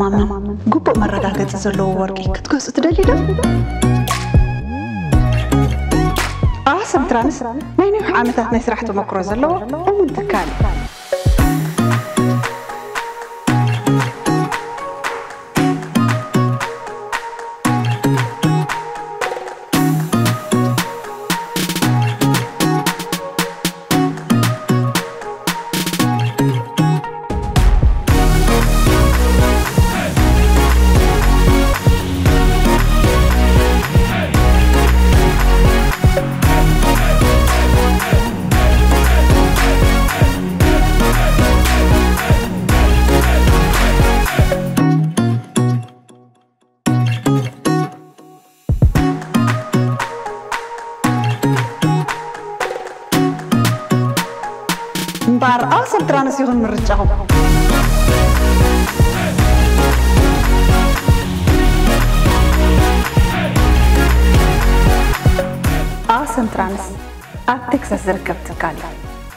ዘተማመን ግቡእ መረጋገፂ ዘለዎ ወርቂ ክትገዝኡ ትደልዩ ዶ? ኣዋሰም ትራንስ ናይ ነዊሕ ዓመታት ናይ ስራሕ ተመክሮ ዘለዎ እሙን ትካል እምበር ኣዋሰም ትራንስ ይኹን ምርጫኹም ኣዋሰም ትራንስ ኣብ ቴክሳስ ዝርከብ ትካል። እዩ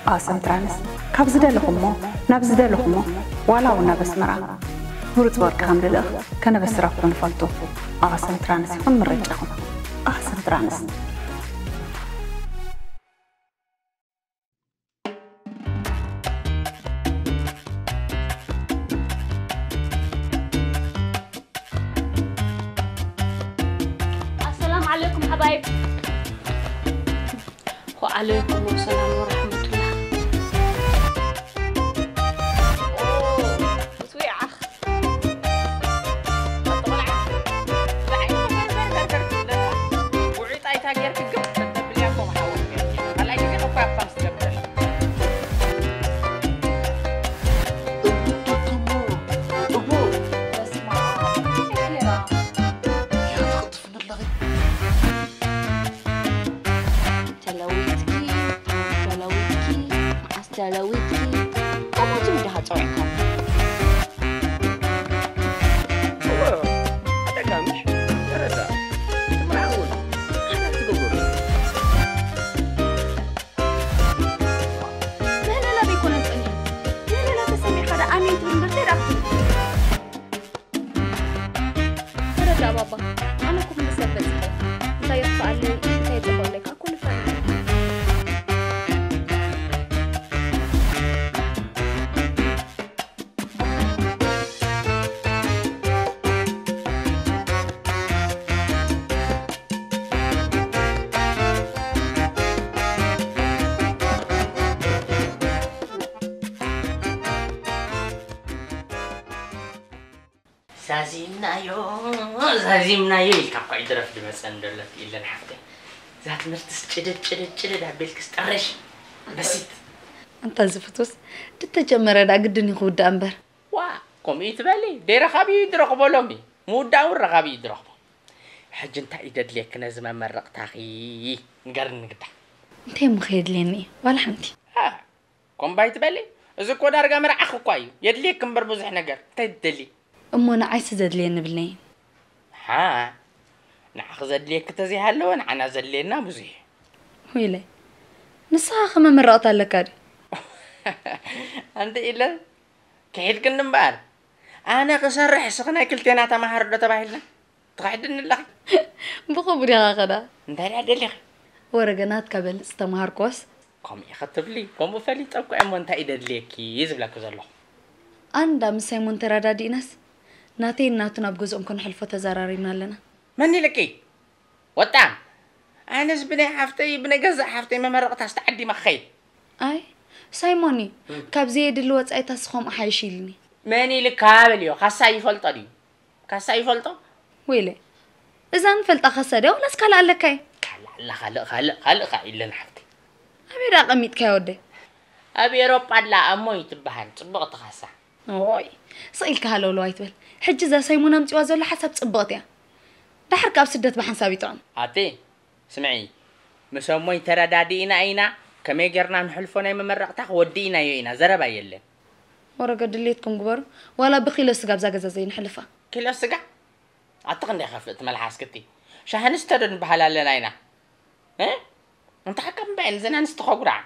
ኣዋሰም ትራንስ ካብ ዝደለኹሞ ናብ ዝደለኹሞ ዋላ እውን ናብ ኣስመራ ምሩፅ ወርቂ ከም ልልእኽ ከነበስራኩም ንፈልጡ ኣዋሰም ትራንስ ይኹን ምርጫኹም። ኣዋሰም ትራንስ ሳዚምናዮ ኢልካ እኳ እዩ ደረፍ ድመፀን ደሎ ኢለን ሓፍተ እዛ ትምህርትስ ጭድድ ጭድድ ጭድድ ኣቤልክስ ጠረሽ። በሲት እንታ ዝፍቱስ ድተጀመረ ዳ ግድን ይክውዳእ እምበር ዋ ከምኡ ትበሊ ደይረኻቢ እዩ ድረኽበሎም እዩ ምውዳእ እውን ረኻቢ እዩ ድረኽቦ ሕጂ እንታይ እዩ ደድልየክ ነዚ መመረቕታኺ ንገር ንግዳ እንታይ ከየድልየኒ ዋላ ሓንቲ። ከምባይ ትበሊ እዚ እኮ ዳርጋ መርዓኽ እኳ እዩ። የድልየክ እምበር ብዙሕ ነገር። እንታይ ትደሊ እሞ ንዓይሲ ዘድልየኒ ብልኒ ሓ ها. نعخذ كتزي هلون عنا زلينا بزي ويلي؟ نصها خما مرة أطلقاد أنت إلا؟ كهيل كن بار أنا قصر قصرح سخنا كلتنا تمهر دو تباهلنا. تقعدن الله بخبر يا غدا. انت عدل ورقنات كبل استمهر كوس. كم يخطب لي. كم فليت أكو أمون تأيد ليكي زبلك زلو أندا مسيمون ترادادي ناس. ናተይ እናቱ ናብ ገዝኦም ከንሕልፎ ተዘራሪብና ኣለና መኒ ልቂ ወጣም ኣነስ ብናይ ሓፍተይ ብናይ ገዛእ ሓፍተይ መመረቕታ ዝተዓዲማ ክኸይድ ኣይ ሳይሞን እዩ ካብዚ የድሊ ወፃኢታ ስኸም ኣሓይሽ ኢልኒ መን ኢልካ በል እዮ ካሳ ይፈልጦ ድዩ ካሳ ይፈልጦ ወይለይ እዛ ንፈልጣ ኸሰደ ወላስ ካልእ ኣለካ እዩ ካልእ ኣላ ካልእ ካልእ ካልእ ካ ኢለን ሓፍተይ ኣበይ ዳ ቀሚጥካ ወደ ኣብ ኤሮጳ ኣላ እሞ እዩ ትበሃል ፅቡቕቲ ካሳ ኦይ ስኢልካ ሃለውለዋ ይትብል ሕጂ እዛ ሳይሞን ኣምፂዋ ዘሎ ሓሳብ ፅብቕቲ እያ ድሕር ካብ ስደት ብሓንሳብ ይጥዕም ኣቴ ስምዒ ምስ እሞይ ተረዳዲእና ኢና ከመይ ጌርና ንሕልፎ ናይ መመረቕታ ወዲእናዮ ኢና ዘረባ የለን ወረገ ድሌትኩም ግበሩ ዋላ ብኪሎ ስጋ ብዛ ገዛ ዘይንሕልፋ ኪሎ ስጋ ኣቲ ክንደይ ከፍእ ትመልሓስ ክቲ ሻሃንስተ ዶ ንበሃል ኣለና ኢና እ? እንታይ ከም በአን ዘና ንስቲ ከጉራዕ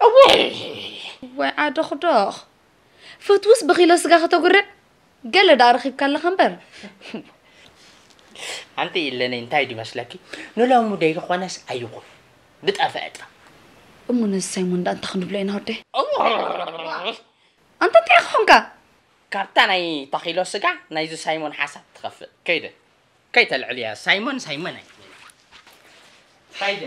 እወይ ወይ ዓደ ክዶኽ ፍትውስ ብኪሎ ስጋ ከተጉርዕ ገለ ዳ ረኺብካ ኣለኻ እምበር ሓንቲ ኢለነይ እንታይ ድ ይመስለኪ ንሎሙ ደይኮነስ ኣይኹን ብጠፈአጣ እሙ ነዚ ሳይሞን ዳ እንታ ክንብሎ ኢና ወደ አንተ እንታይ ክኾንካ ካብታ ናይ ተኺሎ ስጋ ናይዚ ሳይሞን ሓሳብ ትኸፍእ ከይደ ከይተልዕል እያ ሳይሞን ሳይሞን ኣይ ከይደ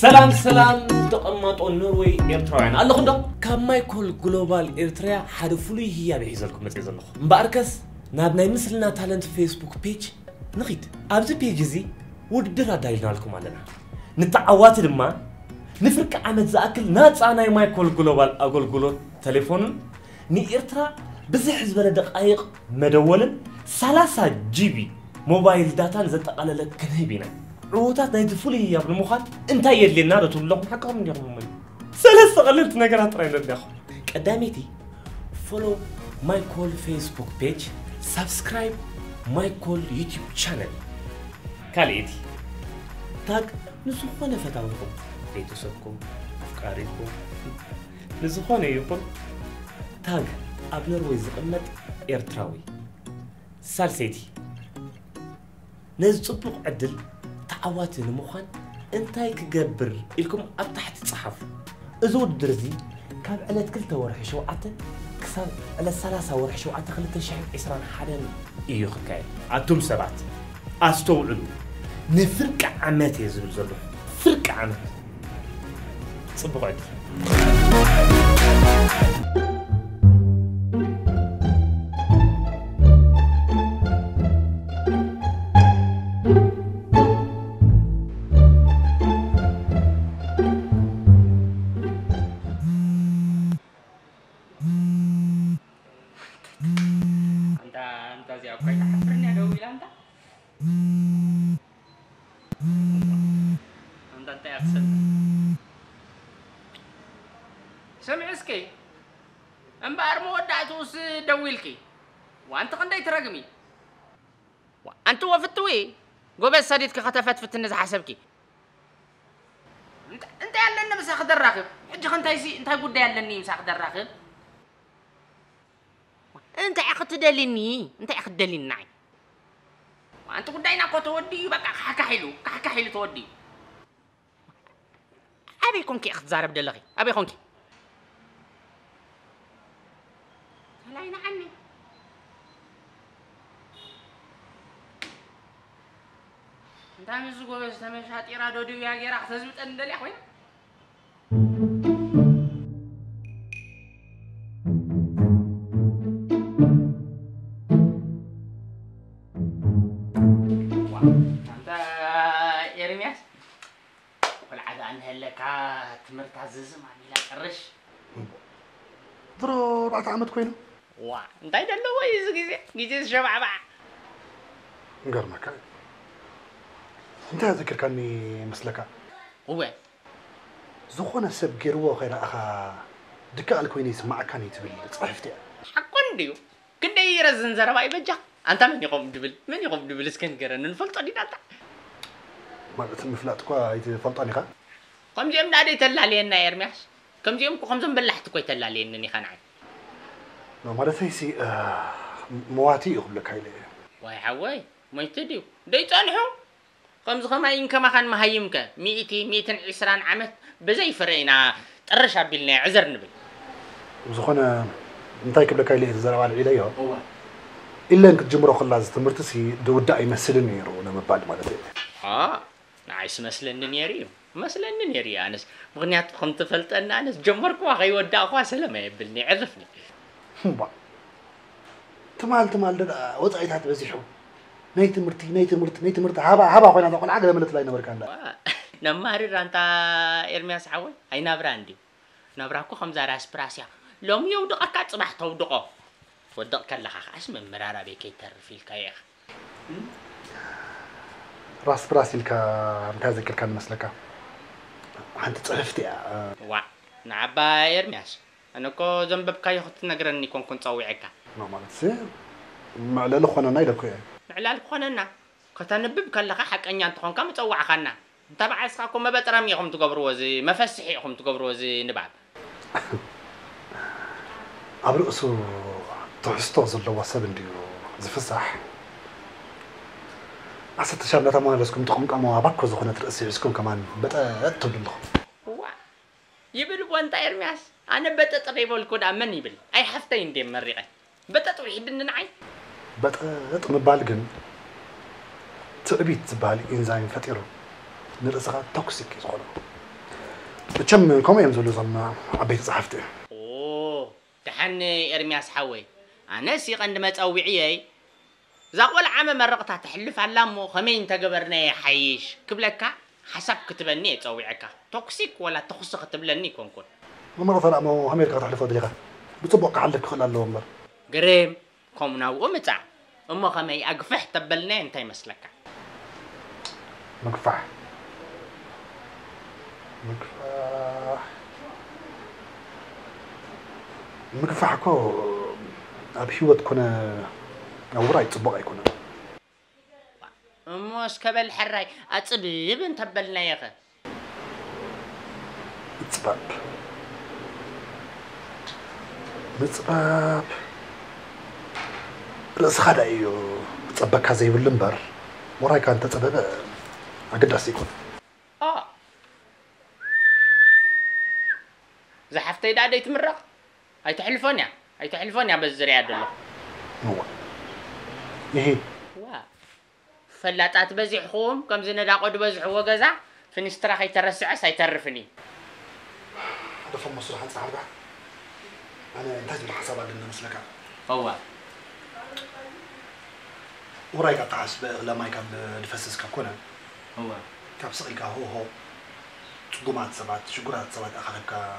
سلام سلام. تقمط النروي ايرتراين الله خندق. كم يكون جلوبال إيرتريا حرفولي هي بهيزلكم مثل مباركس. نادنا مثلنا تالنت فيسبوك بيج نخيد. أبز بيج زي ودر دايلنا لكم علينا نتعوات دما. نفرك عمد زاكل نات أنا ما يكون جلوبال أقول جلو تليفون ني إيرترا بزح زبالة دقائق مدولا سلاسة جيبي موبايل داتا نزت على لك كنهبينا ዕዉታት ናይቲ ፍሉይ ህያብ ንምዃን እንታይ የድልየና ዶ ትብለኹም ሓቅኹም እንዲኹም እሞ ሰለስተ ቀለልቲ ነገራት ጥራይ ነዲኹም ቀዳሜቲ ፎሎ ማይኮል ፌስቡክ ፔጅ ሳብስክራይብ ማይኮል ዩቲብ ቻነል ካልእቲ ታግ ንዝኾነ ፈታዊኹም ቤተሰብኩም ኣፍቃሪኩም ንዝኾነ ይኹን ታግ ኣብ ኖርዌይ ዝቕመጥ ኤርትራዊ ሳልሰይቲ ነዚ ፅቡቕ ዕድል ተዓዋቲ ንምዃን እንታይ ክገብር ኢልኩም ኣብ ታሕቲ ፀሓፉ እዚ ውድድር እዚ ካብ ዕለት 2 ወርሒ 7 ክሳብ ዕለት 30 ወርሒ 7 2021 እዩ ክካየድ ኣቱም ሰባት ኣስተውዕሉ ንፍርቂ ዓመት እየ ዝብል ዘለኹ ፍርቂ ዓመት ፅቡቕ ዕድል ويلكي وانت قنديت رقمي وانت وفتوي قبل صديقك خطفت في التنز حسبكي. انت انت يالنا مسا خد حجي خنت انت سي انت قد يالني مسا خد الراخب انت اخت دليني انت اخت دلني وانت قد اينا كو تودي. بقى حكا حلو حكا حلو تودي. أبي كونكي اخت زارب دلغي. أبي كونكي ምስ ጎበዝ ተመሻጢራ ዶድብያ ጌራ ክተዝብጠን ደልያ ኮይና አንተ ኤርሚያስ ቆልዓዛ እንህለካ ትምህርት ኣዝዝም ኣሚላ ቀርሽ ድሮ ኣርባዕተ ዓመት ኮይኑ ዋ እንታይ ደለዎ እዚ ግዜ ግዜ ዝሸባዕባዕ ንገርመካ እንታይ ዘኪርካኒ መስለካ እወ ዝኾነ ሰብ ገይርዎ ከይረኣኻ ድቃል ኮይኑ ይስማዓካኒ ትብል ፅሕፍቲ እያ ሓቆን ድዩ ክንደይ ይረዝን ዘረባ ይበጃ አንታ መን ኢኹም ድብል መን ኢኹም ድብል እስከ ንገረኒ ንፈልጦ ዲና እንታ ማለት ምፍላጥ እኳ ኣይትፈልጦን ኢኻ ከምዚኦም ዳደ ተላለየና ኤርምያስ ከምዚኦም እኮ ከምዞም በላሕቲ እኮ ይተላለየንን ኢኻ ንዓይ ማለተይ ሲ መዋቲ እዩ ክብለካ ኢለ እየ ዋይ ሓወይ ሞይቲ ድዩ ደይፀንሑ ከምዚ ከማይ እንከማኻን መሃይምከ ሚእቲ ሚእትን ዒስራን ዓመት በዘይ ፍረ ኢና ጥርሽ ኣቢልና ዕዘር ንብል ዝኾነ እንታይ ክብለካ ኢለ እየ ዘረባ ልዒለ እዮ ኢለን ክትጅምሮ ከላ እዚ ትምህርቲ ሲ ድውዳእ ይመስልን ነይሩ ንምባል ማለት እዩ ንዓይስ መስለኒ ነይሩ እዩ መስለኒ ነይሩ እዩ ኣነስ ምክንያቱ ከም ትፈልጠና ኣነስ ጀመርክዋ ከይወዳእኳ ሰለማ የብልኒ ዕርፍኒ እምባ ትማል ትማል ደ ወፃኢታት በዚሑ ናይ ትምህርቲ ናይ ትምህርቲ ናይ ትምህርቲ ሃባ ሃባ ኮይና እዛ ቆልዓ ገለ መለት ላይ ነበርካ እንዳ ነማርር ኣንታ ኤርምያስ ዓወይ ኣይናብራ እንድዩ ናብራ እኮ ከምዛ ራስ ፕራስ እያ ሎሚ የውድቐካ ፅባሕ ተውድቆ ትወድቕ ከለኻ ከዓስ መምራር ኣበይ ከይተርፍ ኢልካ ኢኻ ራስ ብራስ ኢልካ እንታይ ዘኪርካ ንመስለካ ሓንቲ ፅሕፍቲ እያ ዋ ንዓባ ኤርምያስ ኣነ እኮ ዘንበብካዮ ክትነግረኒ ኮንኩን ፀዊዐካ ኖ ማለት ሲ መዕለሊ ኮነና ኢለኩ እየ ምዕላል ክኾነና ከተንብብ ከለኻ ሓቀኛ እንትኾንካ ምፀዋዕኻና እንተ በዓስካ እኮ መበጥረሚ ኢኹም ትገብርዎ እዚ መፈስሒ ኢኹም ትገብርዎ እዚ ንባብ ኣብ ርእሱ ትሕዝቶ ዘለዎ ሰብ እንድዩ ዝፍሳሕ ዓሰርተ ሻብ እናተመላለስኩም ትቕምቀሞ ኣባኮ ዝኾነት ርእሲ ሒዝኩም ከማን በጠጥ ትብሉ ኣለኹም ዋ ይብል እኮ እንታይ ኤርምያስ ኣነ በጠጥ ዘይበልኩ ዳ መን ይብል ኣይ ሓፍተይ እንደ መሪቐ በጠጥ ውሒድኒ ንዓይ በጠጥ ምባል ግን ትዕቢት ዝበሃል ኢንዛይም ፈጢሩ ንርእስኻ ቶክሲክ እዩ ዝኾነ ብቸም ከምኡ እዮም ዝብሉ እዞም ዓበይቲ ፀሓፍቲ ኦ ድሓን ኤርምያስ ሓወይ ኣነ ሲ ቀንዲ መፀዊዕየይ እዛ ቆልዓ መመረቕታ ትሕልፍ ኣላ እሞ ከመይ እንተገበርናየ ሓይሽ ክብለካ ሓሳብ ክትበኒ እየ ፀዊዐካ ቶክሲክ ወላ ተኽሲ ክትብለኒ ይኮንኩን መመረታ ሞ ኣሜሪካ ክትሕልፎ ደሊኻ ብፅቡቅ ክሓልፍ ክኽእል ኣለዎ እምበር ግርም ከምኡ ናብኡ ምፃእ እሞ ከመይ ኣግፍሕ ተበልናየ እንታይ ይመስለካ ምግፋሕ ምግፋሕ ምግፋሕ እኮ ኣብ ሂወት ኮነ ኣብ ውራይ ፅቡቅ ኣይኮነን እሞ እስከበል ሕራይ ኣፅብብ እንተበልናየ ኸ ምፅባብ ምፅባብ ርእስኻ ዳ እዩ ፀበካ ዘይብሉ እምበር ውራይካ እንተፀበበ ኣገዳሲ ይኮን ኦ ዝሓፍተይ ዳ ደይትምረቕ ኣይትሕልፎን እያ ኣይትሕልፎን እያ በዚ ዝርያ ደሎ እዋ ይሄ ዋ ፈላጣት በዚሕኹም ከምዚ ነዳቆ ድበዝሕዎ ገዛ ፍኒስትራ ከይተረስዐስ ኣይተርፍን እዩ أنا لازم حساب عندنا مسلكه فوا وراي قطع حسب ما يكان الفسس ككونا هو كاب سقي هو هو. تقومات سبعة شقرات سبعة أخذك.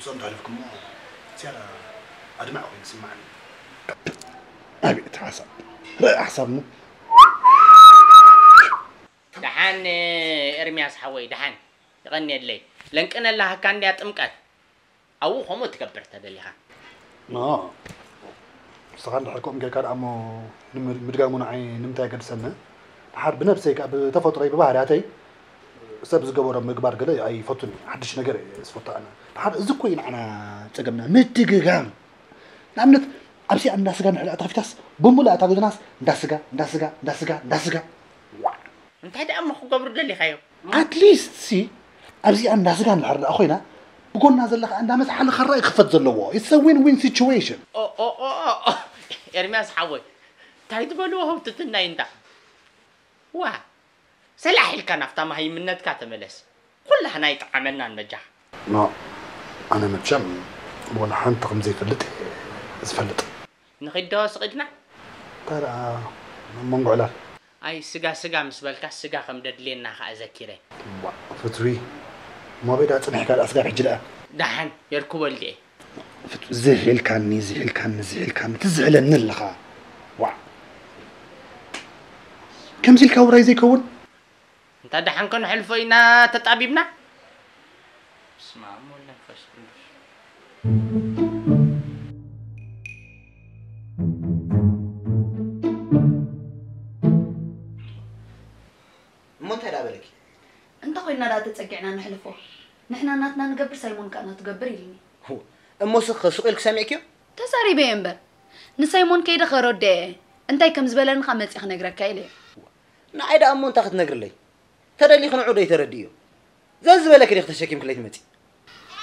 بسم تعرفكم سيارة أدمع وين سمعني أبي أتحسب. لا أحسب. مو دحان إرمياس حوي دحان. يغني اللي لنك أنا لها كان لي أتمكت ኣብኡ ከምኡ ትገብር ተደሊኻ ንስኻ እንድሕር ከምኡ ጌርካ ደኣ ሞ ምድጋሙ ንዓይ ንምንታይ ገድሰኒ ድሓር ብነብሰይ ከዓ ብተፈጥሮይ ብባህርያተይ ሰብ ዝገበሮ ምግባር ገለ ኣይፈቱን ሓድሽ ነገር እየ ዝፈቱ ኣነ ድሓር እዚ ኮይ ንዓና ፀገምና ምድግጋም ንኣብነት ኣብዚኣ እንዳ ስጋ ንሕልኣ ተኸፊታስ ብሙሉእ እታ ጎድናስ እንዳ ስጋ እንዳ ስጋ እንዳ ስጋ እንዳ ስጋ እንታይ ደኣ እሞ ክገብሩ ደሊኻዮ ኣትሊስት ሲ ኣብዚኣ እንዳ ስጋ እንድሕር ደኣ ኮይና ብጎና ዘለካ እንዳ መፅሓሊ ከራ ይክፈት ዘለዎ ኢትስ ዊን ዊን ሲቹዌሽን ኦ ኦ ኦ ኦ ኤርምያስ ሓወይ እንታይ ትበልዎ ህብትትናይ እንታ ዋ ሰላሕ ኢልካ ናብታ ማሂምነትካ ተመለስ ኩላህና ይጠዓመና ንመጃህ ኖ ኣነ መቸም ወላ ሓንቲ ከምዘይፈልጥ እየ ዝፈልጥ ንኽዶ ስቕድና እንታይ ደኣ መንጎ ዕላል ኣይ ስጋ ስጋ ምስ በልካ ስጋ ከም ደድልየና ከዓ ዘኪረ ፍትዊ ሞቤዳ ፅንሕካ ደኣ ስጋ ሕጂ ደኣ ዳሓን የርክበሉ እየ ፍትዊ ዝሕልካኒ ዝሕልካኒ ዝሕልካኒ ትዝሕለኒ ኣለኻ ዋ ከምዚ ኢልካ ውራይ ዘይከውን እንታይ ዳሓን ከንሕልፎ ኢና ተጣቢብና በስመ አብ ወወልድ ወመንፈስ ቅዱስ እሞ እንታይ ዳ በለኪ እንተ ኮይና ዳ ተፀጊዕና ንሕልፎ ንሕና ናትና ንገብር ሳይሞን ከዓ ትገብር ኢልኒ እሞስ ሱቅ ኢልክ ሰሚዕክዮ ተዛሪበ እየ እምበር ንሳይሞን ከይደ ከረድአ እንታይ ከም ዝበለንካ መፂእ ክነግረካ ኢለ ንዓይ ዳ እሞ እንታይ ክትነግርለይ ተደሊኽ ንዑ ዶ ይተረድእዮ ዘዝበለክ ዲኽ ተሸኪምክለይ ትመፂ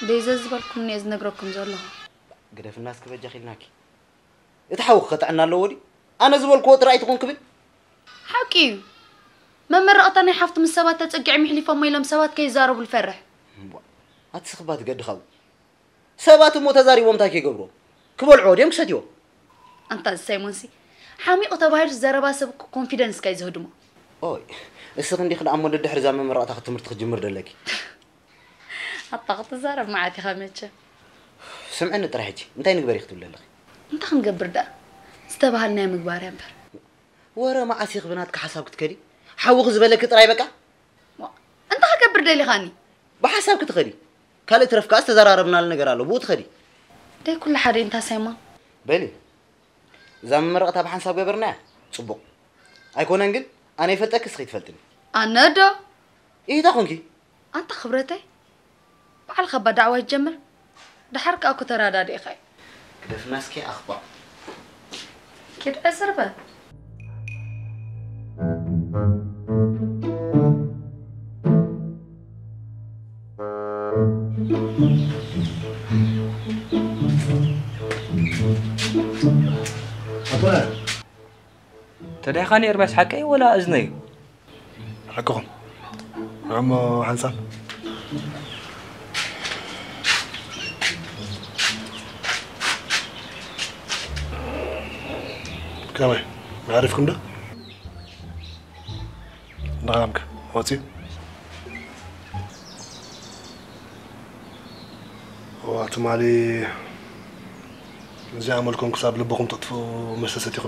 ደይዘ ዝበልኩም እኒአ ዝነግረኩም ዘለኹ ግደፍና እስክበጃ ኺልናኪ እቲ ሓዊክ ከጥዕና ኣለዎ ዲ ኣነ ዝበልክዎ ጥራይ ትኹን ክብል ሓቂ እዩ መመረቕታ ናይ ሓፍቲ ምስ ሰባት ተፀጊዐ ምሕሊፎሞ ኢሎም ሰባት ከይዛረቡ ዝፈርሕ ኣትስኽባ ትገድኻው ሰባት እሞ ተዛሪቦም እንታይ ከይገብሮ ክበልዕዎ ድዮም ክሰትዮም እንታ ሳይሞን ሲ ሓሚቑ ተባሂሉ ዝዘረባ ሰብ ኮንፊደንስ ካይ ዝህድሞ ኦይ እስኽ እንዲኽ ደኣ እሞ ድድሕሪ እዛ መመረቕታ ትምህርቲ ክጅምር ደለኪ ኣታ ክትዛረብ መዓት ኢኻ መቸ ስምዐኒ ጥራይ ሕጂ እንታይ ንግበር እዩ ክትብል ኣለኺ እንታይ ክንገብር ዳ ዝተባሃል ናይ ምግባር እያ እምበር ወረ መዓሲ ክብናትካ ሓሳብ ክትከዲ ሓዊኽ ዝበለክ ጥራይ በቃ ዋ፣ እንታይ ክገብር ደሊኻኒ ብሓሳብ ክትኸዲ ካልእ ትረፍ ከዓ ዝተዘራረብናሉ ነገር ኣሎ ብኡ ትኸዲ ደይ ኩሉ ሓደ እንታ ሳይሞን በሊ እዛ መመረቕታ ብሓንሳብ ገበርናያ ፅቡቕ ኣይኮነን ግን ኣነ ይፈልጠክስ ከይትፈልጥኒ ኣነ ዶ ኢታ ኮንኪ ኣንታ ክብረተይ በዓልካ ባ ዳዕዋ ይጀምር ድሓር ከዓ እኮ ተራዳዲእኻ እዩ ክደፍናስኪ ኣኽባእ كده أسربة أبوي خاني إرمس حقي ولا ازني حقكم عم حنسان كامل عارفكم ده؟ Madame, what's it? وعتمالي زعملكم اللي لبكم تطفو مسستي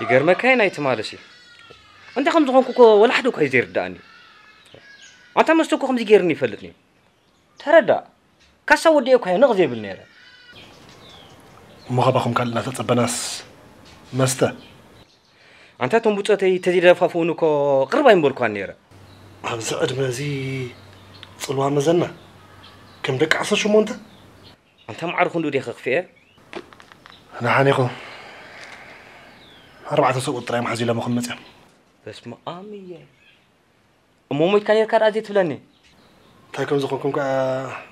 يقر ما كاين اي تمارشي انت خمس غنكو ولا حد كاي زير داني انت مستكو خمس غيرني فلتني تردا كاسا وديو كاي نغزي بالنيره ما خباكم كالنا تتبناس مسته. እናተፀበናስ መስተ ኣንታ እቶም ብፆተይ ተዘይደፋፍኡኒ ኮ ቅርብ ኣይምበልኳን ነይረ ኣብዚ ዕድመ እዚ ፅልዋ መዘና ከም ደቂ ዓሰርተ ሸሞንተ ኣንታ ማዕርኹ እንዱ ደ ከኽፍአ ንሓነ ኢኹ ኣርባዕተ ሰብኡት ጥራይ ማሓዚሎም ክመፅኦም በስመ ኣም እየ እሞ ሞይትካ ነርካ ዳ ዘይትብለኒ እንታይ ከም ዝኾንኩም ከዓ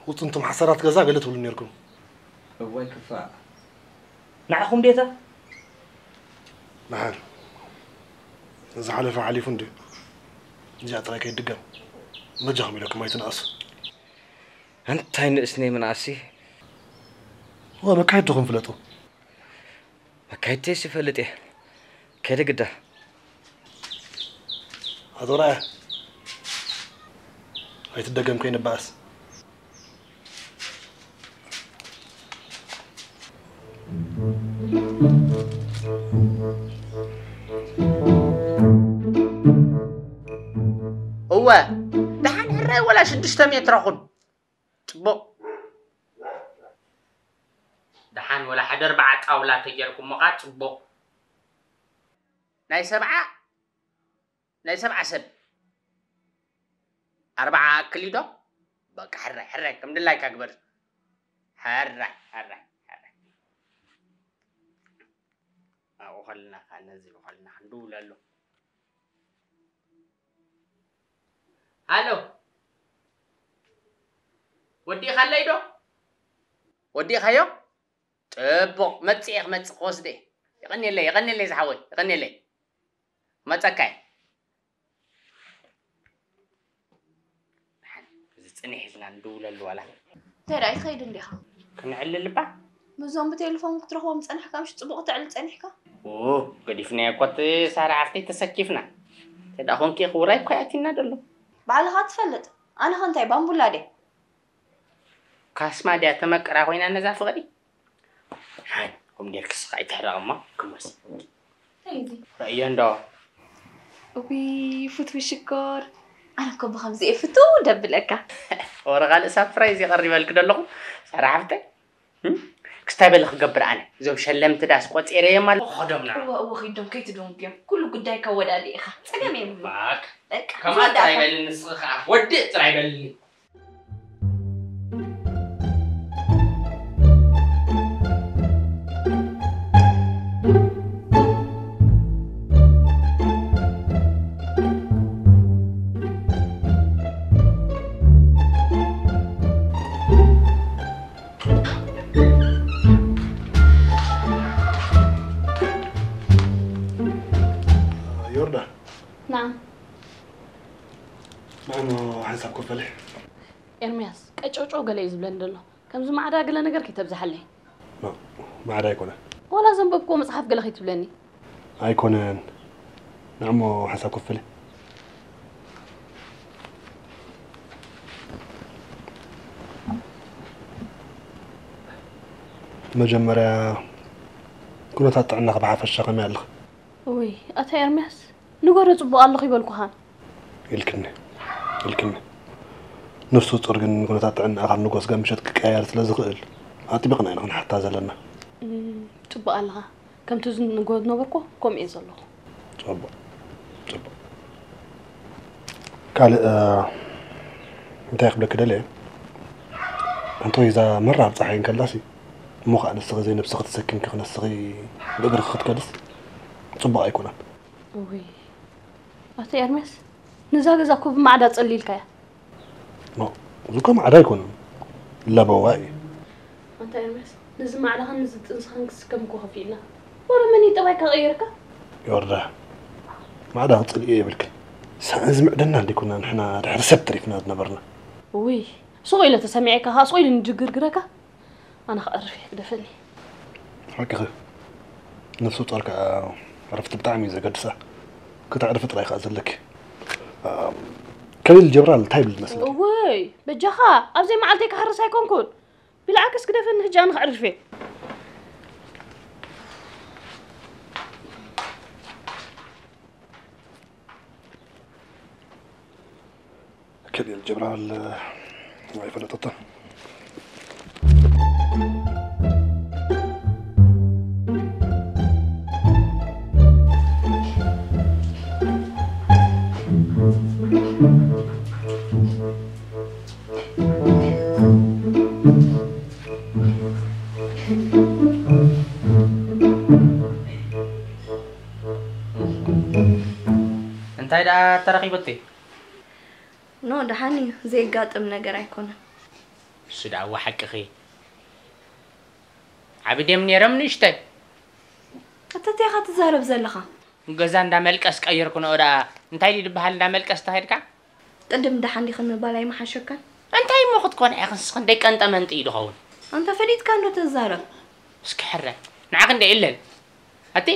ውፅንቶም ሓሰራት ገዛ ገለ ትብሉ ነርኩም እዋይ ክፋእ ንዓኹም ዴታ ንሓን እዚ ሓለፈ ሓሊፉ እንዲ እዚኣ ጥራይ ከይድገም መጃኹም ኢለኩም ኣይትንኣሱ እንታይ ንእስነይ ምናእሲ ወ መካየድኹም ፍለጡ መካየድተይ ሲፈልጥ እየ ከይደ ግዳ ኣቶ ራእያ ኣይትደገም ከይንበኣስ እወ تشتمي تراخد تبو دحان ولا حدر بعد أولا تجركم مقا. تبو ناي سبعة. ناي سبعة سب. أربعة كل ده بقى حرة حرة كم دلائك أكبر. حرة حرة حرة أو خلنا ننزل خلنا ندول له ألو. ودي خلي دو ودي خيو تبق ما متسيخ دي يغني لي يغني لي زحوي يغني لي ما تكاي تنح لنا ندول الولا ترى يخيد لها كنعلل با مزوم بتليفون تروحوا مصنحك مش تبغى تعل تصنحك اوه قديفنا كوت سارة عفتي تسكيفنا تدخون كي خوراي كويتنا دلو بعلها تفلت أنا هنتي بامبولا دي قسم دیگه تا مک راهوی نان نزاف غری. هی، هم دیگه کس خاید حرام ما کماس. هیچی. رایان دا. وی فتو شکر. أنا كم خمسة فتو دبلكا. ورغال سافرايز يقرب لك دلوق. سرعتك. كستابل خجبر أنا. زوم شلم تداس قوات إيريا مال. خدمنا. هو هو خدم كيت دوم بيا. كل قد ودا ليها. أنا مين. باك. كم هذا؟ تعبلني صخة. ودي تعبلني. ገለ እዩ ዝብለኒ ደሎ ከምዚ ማዕዳ ገለ ነገር ከይተብዝሓለይ ማዕዳ ኣይኮነን ዋላ ዘንበብክዎ መፅሓፍ ገለ ከይትብለኒ ኣይኮነን ንዕሞ ሓንሳብ ኮፈለ መጀመርያ ኩነታት ጥዕናኸ ብሓፈሻ ከመይ ኣለኸ ውይ ኣታ ኤርምያስ ንገሮ ፅቡቅ ኣለኹ ይበልኩኻን ኢልክኒ ኢልክኒ ነፍሲ ፁር ግን ኩነታት ጥዕናኻ ካብ ንጎስ ጋር ምሸት ክቀያየር ስለ ዝኽእል ኣጥቢቕና ኢና ክንሓታ ዘለና ፅቡቅ ኣለኻ ከምቲ ንጎ ዝነበርኩ ከምኡ እየ ዘለኹ ፅቡቅ ፅቡቅ ካልእ እንታይ ክብለክ ደልየ እንቶ እዛ መራብ ፀሓይን ከላሲ እሞ ከዓ ንስኺ ዘይነብሲ ክትሰኪምካ ክነስኺ ብእግሪ ክትከድስ ፅቡቅ ኣይኮነን ውይ ኣቶ ኤርሜስ ንዛ ገዛ እኮ ብማዕዳ ፀሊልካያ እዚ No, zuka ma araykun laba waay. Anta ilmas, nizma'laha nizitsinsahan kiskam kuhafina. Wara mani tabayka ghayrka? يورده ما عدا غتقل إيه بالك؟ اللي كنا نحنا تريفنا نبرنا. وي شغل الا ها؟ شغل نجرجرك أنا خاطر دفني. حكي خي نفسو طارك آه، عرفت بطعمي زقدسه كنت عرفت رايخ ازلك كليل جبران تايب المسألة وي بجخا أبزي ما علتك حرس هاي كون. كون بالعكس كده في هجان خعرف فيه. كليل جبران آه، ما يفلططه ተረኺበቲ ኖ ድሓኒ ዘይጋጥም ነገር ኣይኮነን እሱ ደኣ ዋ ሓቂኺ ዓብ ድዮም ነይሮም ንእሽተይ እተትኻ ትዛረብ ዘለኻ ገዛ እንዳመልቀስ ቀይርክንኦ ደኣ እንታይ ድዩ ዝበሃል እንዳመልቀስ ተኸድካ ቅድም ድሓንዲ ክንባል ኣይመሓሸካን እንታይ እሞ ክትኮነ ኢኻ ንስኽ ክንደይ ቀንጠመንጢ እዩ ድኸውን አንተ ፈሊጥካ እንዶ ትዛረብ እስኪ ሕረ ንዓኽ ክንደይ ኢለን ኣቲ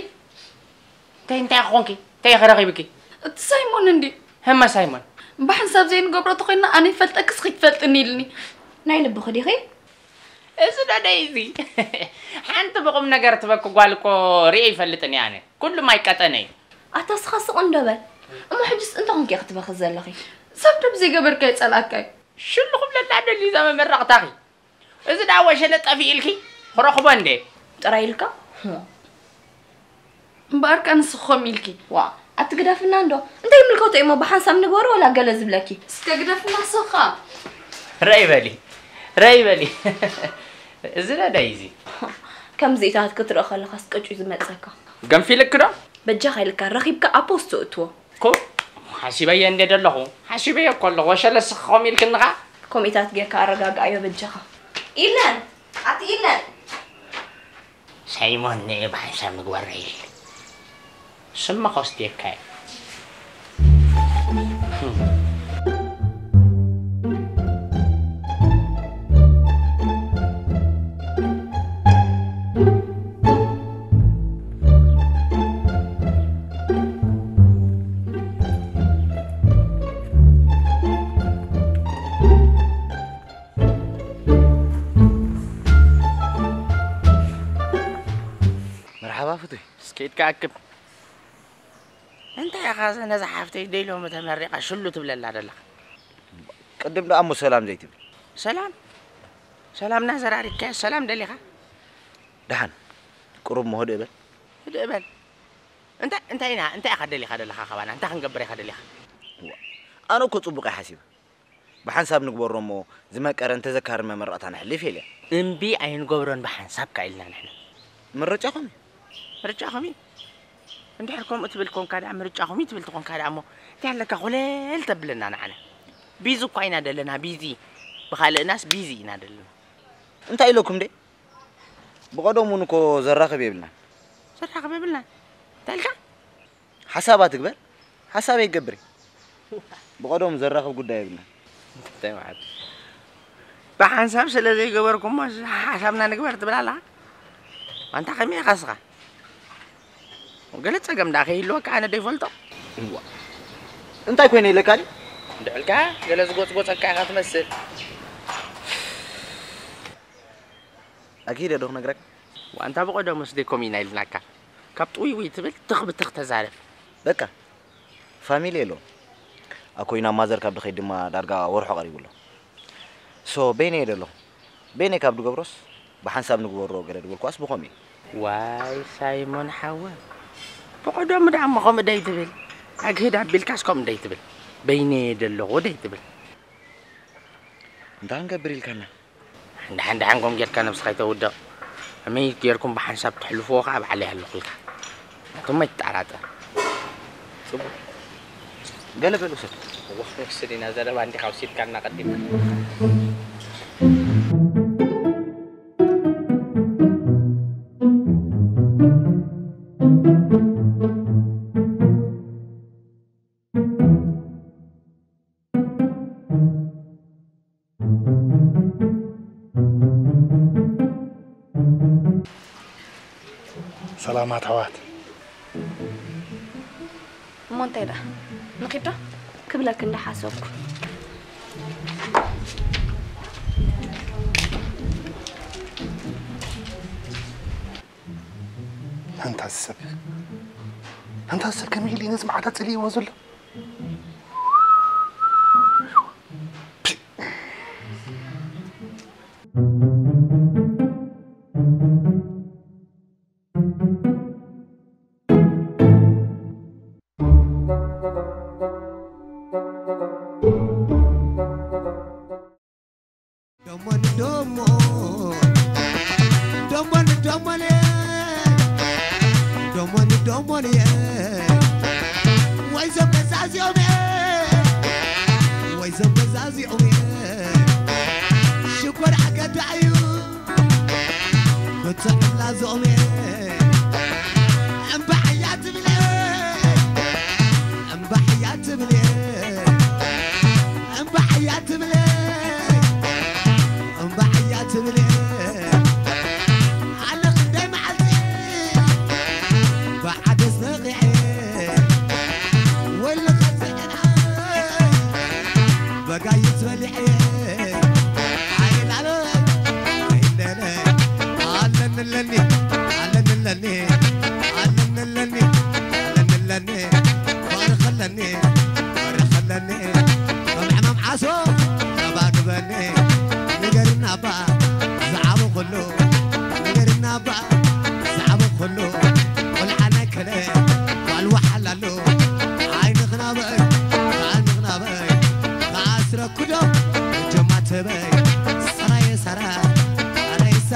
እንታይ እንታይ ክኾንኪ እንታይ ከረኺብኪ እቲ ሳይሞን እንዲ ህማ ሳይሞን ብሓንሳብ ዘይንገብሮ ተኮይና ኣነ ይፈልጠክስ ክትፈልጥኒ ኢልኒ ናይ ልቢ ክዲኺ እዚ ደደይ እዚ ሓንቲ ብቁም ነገር ትበክ ጓል እኮ ርአ ይፈልጥኒ ኣነ ኩሉ ማይ ቀጠነ እዩ ኣታስኻ ስቕ እንደበል እሞ ሕጅስ እንታይ ኮንከ ክትበክዝ ዘለኺ ሰብ ደብ ዘይገበርካ ይፀላእካ እዩ ሽሉ ክብለና ደሊ ዛ መመረቕታኺ እዚ ዳ ወሸለ ጠፊ ኢልኪ ክረኽቦ እንዴ ጥራይ ኢልካ እምበኣርካ ንስኽኾም ኢልኪ ዋ ኣትግደፍና እንዶ እንታይ ምልከቶ እሞ ብሓንሳብ ንግበሮ ወላ ገለ ዝብለኪ ስተግደፍና ስኻ ረይ በሊ ረይ በሊ እዚ ደደይ እዚ ከምዚኢታት ክትርኢ ከለካ ስቀጩ ዝመፀካ ገንፊልክ ዶ በጃኻ ኢልካ ረኺብካ ኣፖስቶ እትዎ ኮ ሓሲበየ እንዴ ደለኹ ሓሲበየ እኮ ኣለኹ ወሸለ ስኽኾም ኢልክንኻ ኮሚታት ጌርካ ኣረጋግኣዮ በጃኻ ኢለን ኣቲ ኢለን ሳይሞን ንኤ 什么 host 也开。مرحبا فضي سكيت كعكب يا خاص أنا زحفت يدي لهم تمرقه شلو تبلل على الله. قدم له امو سلام زي تبل سلام. سلام نازر عليك سلام دليخه دحن قرب مهد ابل هد ابل انت انت هنا انت أخذ دليخه دليخه خبانا انت خنقبر اخذ دليخه أنا كنت صبقي حسيب بحنساب نقبر مو زما قرن تذكر ما مرات أنا حلف يلي انبي عين قبرن بحنساب كايلنا نحن. مرجعهم مرجعهم ደኣ ምርጫኹም እዩ ትብል ትኾንካ ደኣ እሞ እንታይ ኣለካ ኮለል ተብለና ንዓነ ቢዚ እኳ ኢና ደለና ቢዚ ብካልእናስ ቢዚ ኢና ደለና እንታይ ኢለኩም ደ ብቀደም እውን እኮ ዘራኽብ የብልናን ዘራኽብ የብልና እንታይ ኢልካ ሓሳባ ትግበር ሓሳብ ይገብር ብቀደም ዘራኽብ ጉዳይ የብልናን እንታይ ማለት ብሓንሳብ ስለ ዘይገበርኩሞ ሓሳብና ንግበር ትብል ኣለኻ ዋንታ ከመይ ኢኻ ስኻ ገለ ፀገም ዳ ከይህልወካ ኣነ ዶ ይፈልጦ እንታይ ኮይነ ኢለካ ዲ ድዕልካ ገለ ዝጎፅጎፀካ ኢኻ ትመስል ኣኪደ ዶ ክነግረካ ዋንታ ብቀደም ምስ ደይኮም ኢና ኢልናካ ካብ ጥውይ ውይ ትብል ትኽ ብትኽ ተዛረብ በቃ ፋሚሊ የለዎም ኣኮይና ማዘር ካብ ድኸይድ ድማ ዳርጋ ወርሖ ቀሪቡ ኣሎ ሶ በይነ እየ ደለኹ በይነ ካብ ድገብሮስ ብሓንሳብ ንግበሮ ገለ ድብልኳስ ብኸም እዩ ዋይ ሳይሞን ሓወ بقعد عمري عم غام داي دبل اجهد عبي الكاش كم داي دبل بين دلغو داي دبل دان جبريل كنا عند عند عندكم جت كنا بسخيت ودا أمي تيركم بحنسب تحلفوا قاب عليها اللقلة ثم يتعرض صبر قلب الأسد وخمس سنين هذا عندي خمسين كنا قديم سلامات حوات مونتيرا نقيتو كبلك اللي حاسوك أنت السبب أنت السبب كميلي نسمع عدد تلي وزلو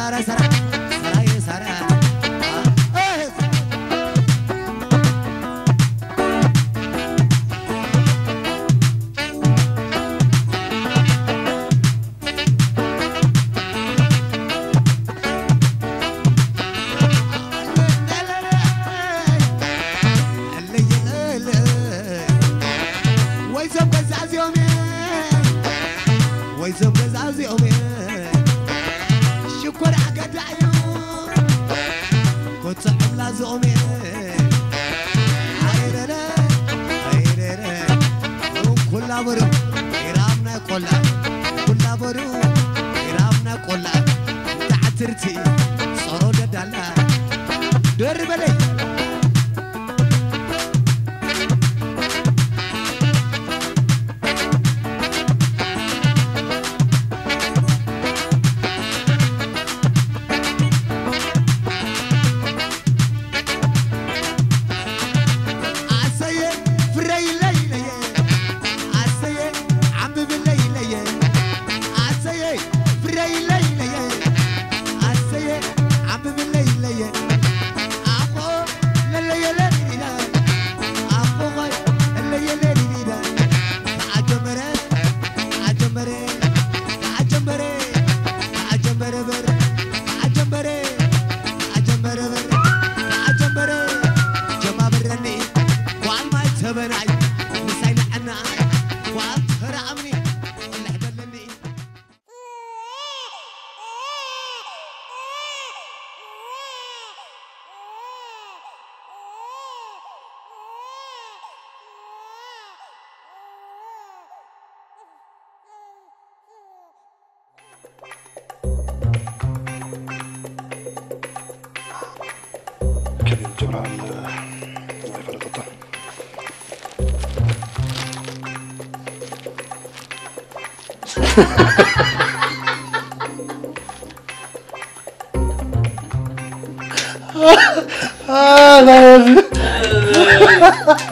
sara sara 바랍니다. 내가 떴다. 아, 나.